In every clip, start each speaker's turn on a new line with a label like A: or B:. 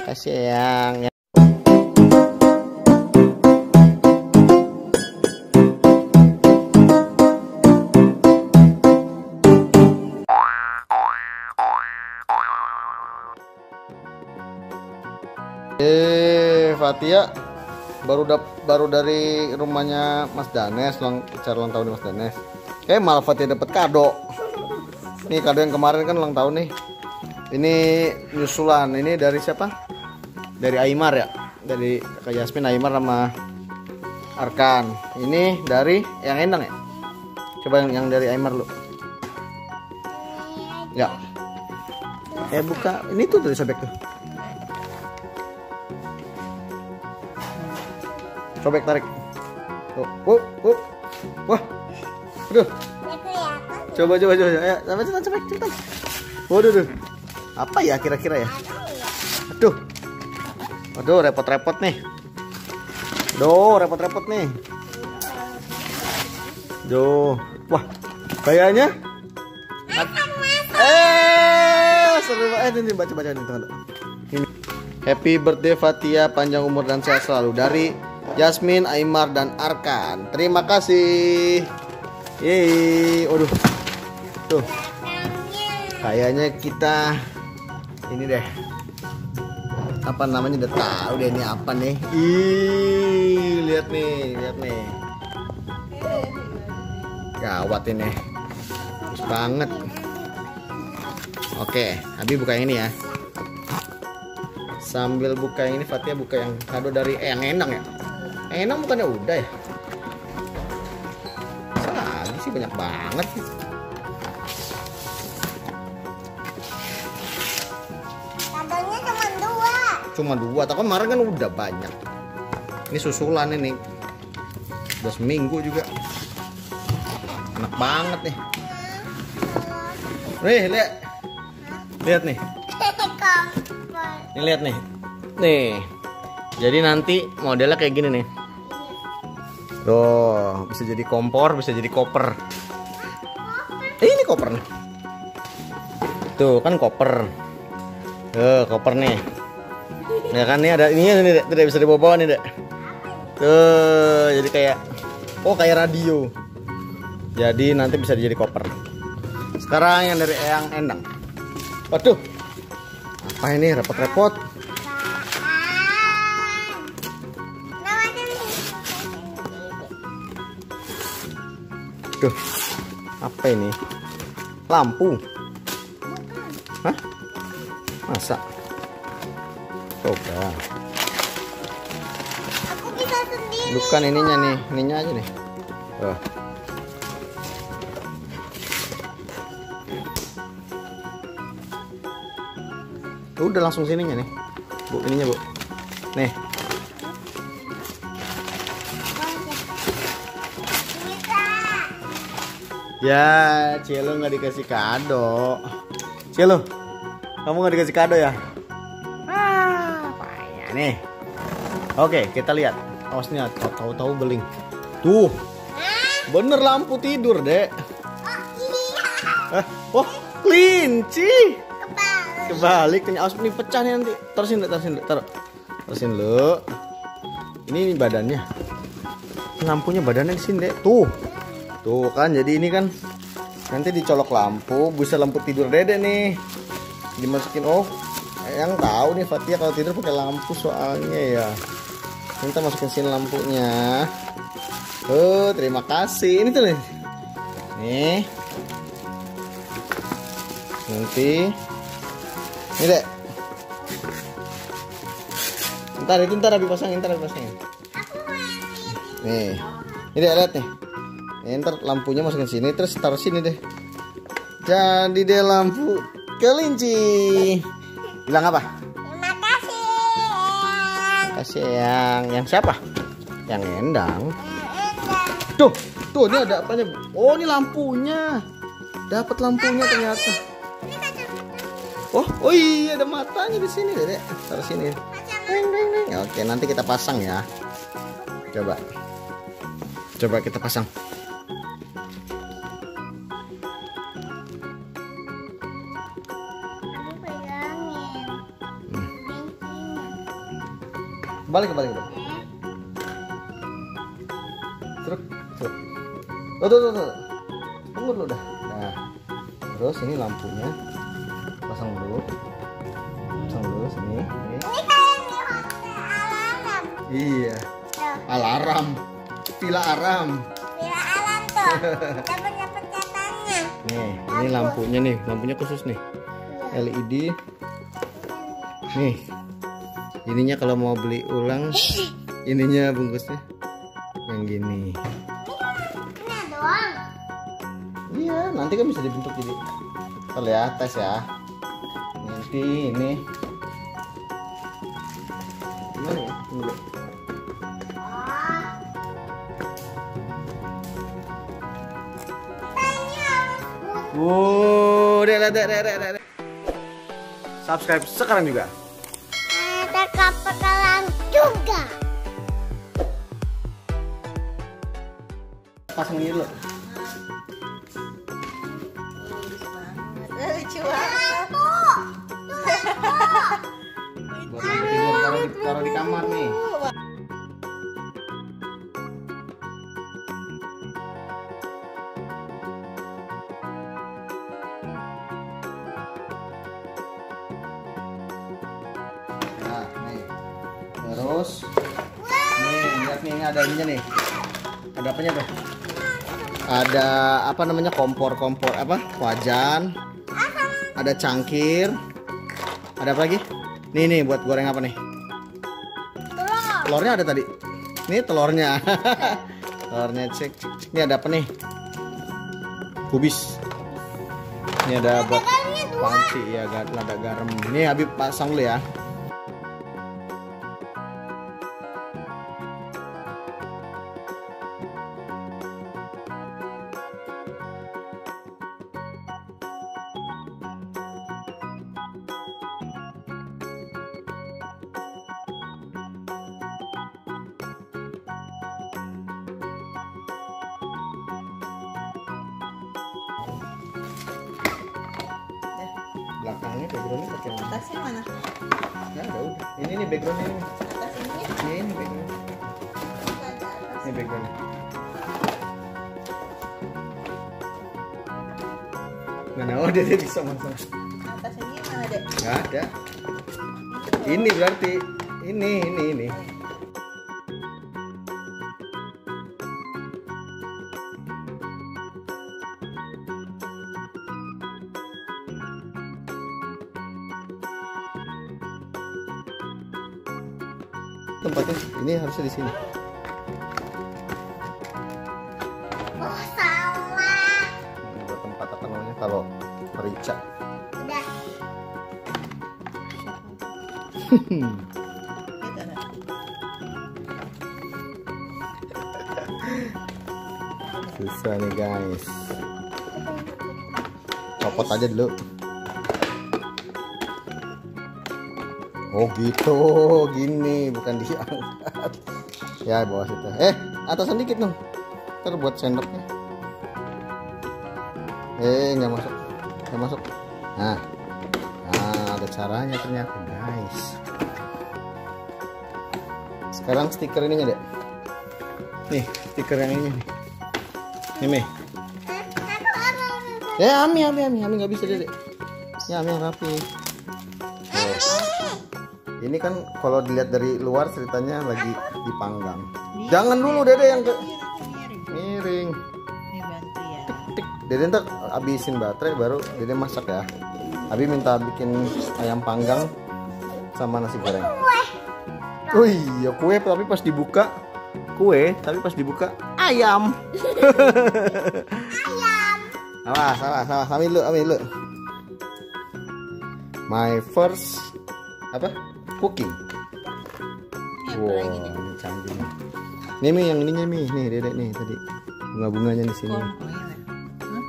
A: Kasih yang Eh, Fatia baru dap baru dari rumahnya Mas Danes ulang acara ulang tahun Mas Danes. Kayak malah Fatia dapat kado. Nih kado yang kemarin kan ulang tahun nih. Ini nyusulan. Ini dari siapa? Dari Aimar ya. Dari Kak Yasmin Aimar sama Arkan. Ini dari yang Endang ya. Coba yang, yang dari Aimar lu. Ya. Eh buka. Ini tuh dari sobek tuh. Sobek tarik. Tuh. Uh, uh. Wah. Aduh. Coba coba coba. Ayo, sampai cepetan sobek cepetan. Waduh, duh. Apa ya kira-kira ya? Aduh. Aduh, repot-repot nih. Duh, repot-repot nih. Duh. Wah. Kayaknya Eh, seru banget ini baca baca ini tunggu. Ini. Happy birthday Fatia, panjang umur dan sehat selalu dari Yasmin, Aimar dan Arkan. Terima kasih. Yeay, waduh. Tuh. Kayaknya kita ini deh. Apa namanya udah tahu deh ini apa nih. Ih, lihat nih, lihat nih. Gawat ini. Bagus banget. Oke, Abi buka yang ini ya. Sambil buka yang ini Fatia buka yang kado dari eh, yang Endang ya. Yang Endang bukannya udah ya? Lagi sih banyak banget.
B: Cuma dua,
A: tapi kemarin kan udah banyak. Ini susulan ini. Udah seminggu juga. Enak banget nih. Nih, lihat. Lihat nih. Ini lihat nih. Nih. Jadi nanti modelnya kayak gini nih. Tuh, bisa jadi kompor, bisa jadi koper. Eh, ini koper nih. Tuh, kan koper. Tuh, koper nih. Ya kan nih ada ini Dek. tidak bisa dibawa nih, Dek. Tuh, jadi kayak oh kayak radio. Jadi nanti bisa jadi koper. Sekarang yang dari yang endang. Waduh. Apa ini repot-repot? Duh. Apa ini? Lampu. Hah? Masa? Coba.
B: aku bisa sendiri.
A: Bukan ininya nih, ininya aja nih. Tuh. Udah langsung sininya nih. Bu, ininya, Bu. Nih. Ya, Cielo nggak dikasih kado. Cielo, kamu nggak dikasih kado ya? Nih. Oke, kita lihat. Awas nih, tahu-tahu beling. Tuh, bener lampu tidur, dek. Eh, oh, kelinci.
B: Kebalik.
A: Kebalik, awas ini pecah nih nanti. Terusin, terusin, taruh. Terusin dulu. Ini, ini badannya. Lampunya badannya di sini, Dek. Tuh. Tuh kan, jadi ini kan nanti dicolok lampu, bisa lampu tidur dede nih. Dimasukin oh, yang tahu nih Fatia kalau tidur pakai lampu soalnya ya. Kita masukin sini lampunya. Tuh, terima kasih. Ini tuh nih. Nih. Nanti ini dek. Ntar itu ntar Abi pasangin, ntar Abi pasangin. Nih, ini deh lihat nih. Ini ntar lampunya masukin sini, terus taruh sini deh. Jadi deh lampu kelinci. Bilang apa?
B: Terima kasih. Eyang.
A: Kasih yang yang siapa? Yang endang.
B: Eyang.
A: Tuh, tuh ini ada apanya? Oh, ini lampunya. Dapat lampunya ternyata. Oh, oh iya ada matanya di sini, Dek. Taruh sini. Oke, nanti kita pasang ya. Coba. Coba kita pasang. Balik balik balik. Truk, truk. Oh, tuh, tuh, tuh. Tunggu dulu dah. Nah, terus ini lampunya pasang dulu. Pasang dulu sini. Ini.
B: Alam.
A: Iya.
B: Tuh,
A: Alarm. Villa Aram.
B: bila alam tuh.
A: Nih, ini lampunya nih, lampunya khusus nih. LED. Nih. Ininya kalau mau beli ulang, ininya bungkusnya yang gini. Iya, nanti kan bisa dibentuk jadi. Kita lihat tes ya. Nanti ini. Gimana ya? Tunggu Wow, dek, dek, dek, dek, dek. Subscribe sekarang juga. Pasang ini dulu.
C: Lucu
B: Lampu.
A: Buat lampu tidur taruh di, taruh di kamar nih. Nah, nih. Terus nih, lihat nih ini ada ininya nih. Ada apanya tuh? Ada apa namanya kompor-kompor apa? Wajan. Ada cangkir. Ada apa lagi? Nih nih buat goreng apa nih?
B: Telur.
A: Telurnya ada tadi. Ini telurnya. telurnya cek, cek, cek. Ini ada apa nih? Kubis. Ini ada buat panci ya, lada garam. Ini Habib pasang dulu ya. Belakangnya backgroundnya pakai mana?
C: Atasnya mana?
A: Ya, ada udah. Ini nih backgroundnya ini.
C: Atas ini ya?
A: Ini, background. Ini backgroundnya. Mana? Oh, dia, dia bisa masang.
C: Atas ini mana dek?
A: Nggak ada. Ini berarti ini ini ini. Tempatnya ini harusnya di sini.
B: Oh salah.
A: Ini buat tempat apa namanya kalau merica.
B: Udah.
A: Susah nih guys. Copot aja dulu. Oh gitu, gini bukan diangkat. Ya bawah situ. Eh, atasan dikit dong. Ntar buat sendoknya. Eh, nggak masuk, nggak masuk. Nah, nah ada caranya ternyata guys. Sekarang stiker ininya deh. Nih, stiker yang ini nih. Nih, Mei. Eh, Ami, Ami, Ami, Ami nggak bisa deh. Ya, Ami yang rapi. Ini kan kalau dilihat dari luar ceritanya lagi dipanggang. Jangan dulu Dede yang ke
C: Miring. ya.
A: Dede ntar habisin baterai baru Dede masak ya. Abi minta bikin ayam panggang sama nasi goreng. Oh iya kue tapi pas dibuka kue tapi pas dibuka ayam.
B: Ayam.
A: Awas, awas, awas. Ambil lu, ambil lu. My first apa? Cooking.
C: Apa
A: Wow, ini canggih nih. Nih Mi, yang ininya Mi, nih Dedek nih tadi. Bunga-bunganya di sini.
C: Oh iya. Hah?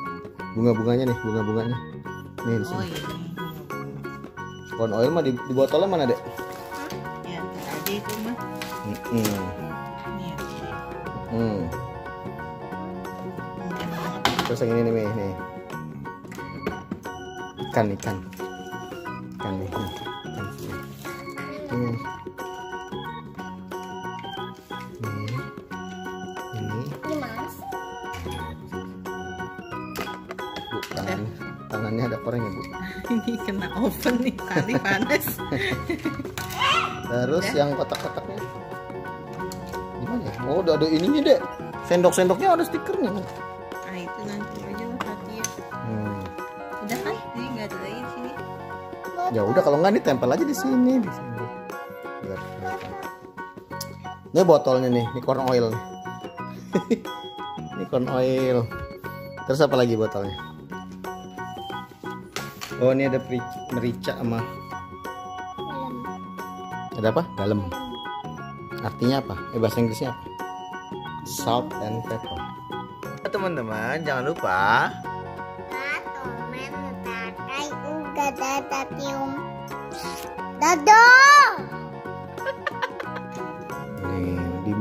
A: Bunga-bunganya nih, bunga-bunganya. Nih di
C: Oh
A: sini.
C: iya.
A: Corn oil mah di, di botolnya mana, Dek?
C: Ya, tadi itu mah.
A: Hmm.
C: Ini ya.
A: Hmm.
C: Mungkin banget.
A: Terus yang ini nih, Mi, nih. Ikan, ikan. ini ini ini bu tangan tangannya ada koreng ya bu?
C: Ini kena oven nih tadi panas.
A: Terus udah. yang kotak-kotaknya? Gimana ya? Oh udah ada ininya dek. sendok-sendoknya ada stikernya
C: nah itu nanti aja lah perhatian
A: hmm.
C: udah kan? Jadi nggak ada lagi di sini.
A: Ya udah kalau nggak ditempel aja di sini. Di sini. Ini botolnya nih, ini corn oil nih. ini corn oil. Terus apa lagi botolnya? Oh ini ada merica sama ada apa? Garam. Artinya apa? Eh bahasa Inggrisnya apa? Salt and pepper. Teman-teman jangan lupa
B: Tato,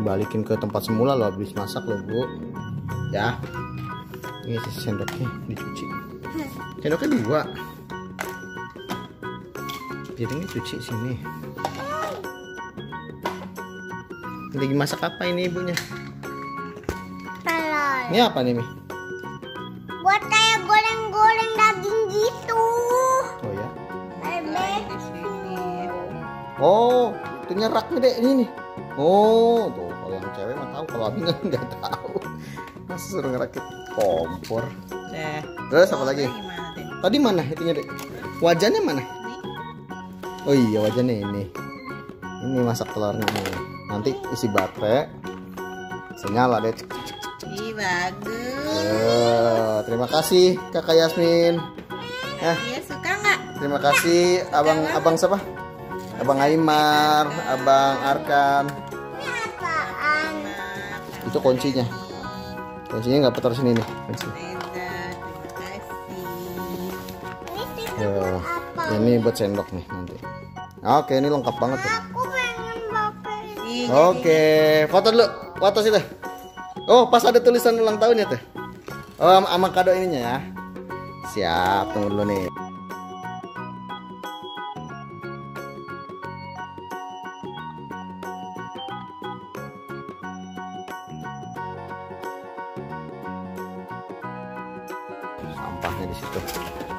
A: dibalikin ke tempat semula lo habis masak lo bu ya ini sendoknya dicuci sendoknya dua piringnya cuci sini lagi masak apa ini ibunya
B: Telur.
A: ini apa nih Mi?
B: Buat kayak goreng-goreng daging gitu.
A: oh ya
C: sini.
A: oh itu nyerak nih dek ini nih oh tuh kalau abi nggak nggak tahu masa suruh ngerakit kompor
C: Dah.
A: terus apa lagi
C: deh?
A: Tadi mana itunya dek? Wajahnya mana? Oh iya wajahnya ini. Ini masak telurnya nih. Nanti isi baterai. Senyala deh.
C: Ih bagus.
A: Eh, terima kasih kakak Yasmin. Ya,
C: Iya suka nggak?
A: terima kasih abang abang siapa? Abang Aimar, abang Arkan. Itu kuncinya. Kuncinya nggak putar sini nih. Kunci.
C: Kasih.
B: Ini
A: Ya, buat sendok nih nanti. Oke, ini lengkap banget tuh. Oke, foto dulu. Foto situ. Oh, pas ada tulisan ulang tahunnya tuh. Oh, sama, sama kado ininya ya. Siap, tunggu dulu nih. Sampahnya di situ.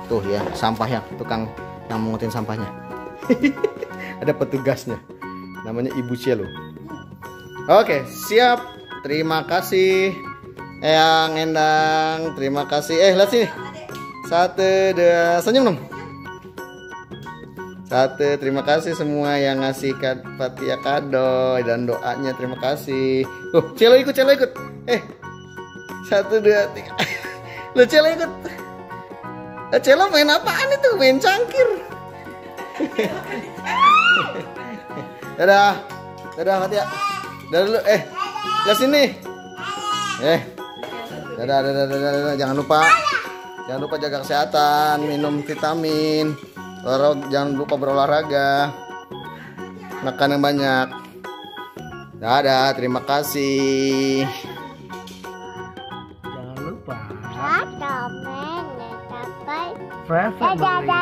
A: Tuh ya, sampah yang tukang yang mengutin sampahnya. ada petugasnya. Namanya Ibu Cielo. Oke, siap. Terima kasih. Eyang Endang, terima kasih. Eh, lihat sini. Satu, dua, senyum dong. Satu, terima kasih semua yang ngasih kad Fatia kado dan doanya. Terima kasih. Oh, Celo ikut, Celo ikut. Eh, satu, dua, tiga. Lo Celo ikut. Eh, main apaan itu? Main cangkir. Dadah. Dadah Fatia. Dadah dulu. Eh, ke sini. Eh. Dadah, dadah, dadah, dadah. Jangan lupa. Jangan lupa jaga kesehatan, minum vitamin. Jangan lupa berolahraga. Makan yang banyak. Dadah, terima kasih.
B: prayer for Maria.